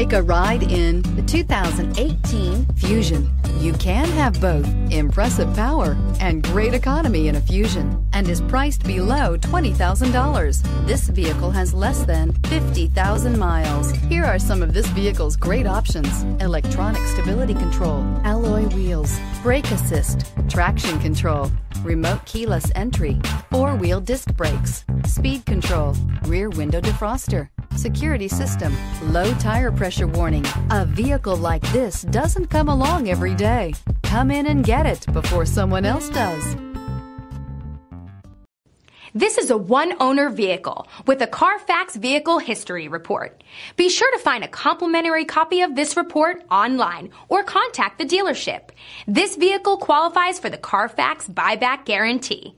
Take a ride in the 2018 Fusion. You can have both impressive power and great economy in a Fusion and is priced below $20,000. This vehicle has less than 50,000 miles. Here are some of this vehicle's great options. Electronic stability control, alloy wheels, brake assist, traction control, remote keyless entry, four-wheel disc brakes, speed control, rear window defroster, security system, low tire pressure warning. A vehicle like this doesn't come along every day. Come in and get it before someone else does. This is a one owner vehicle with a Carfax Vehicle History Report. Be sure to find a complimentary copy of this report online or contact the dealership. This vehicle qualifies for the Carfax Buyback Guarantee.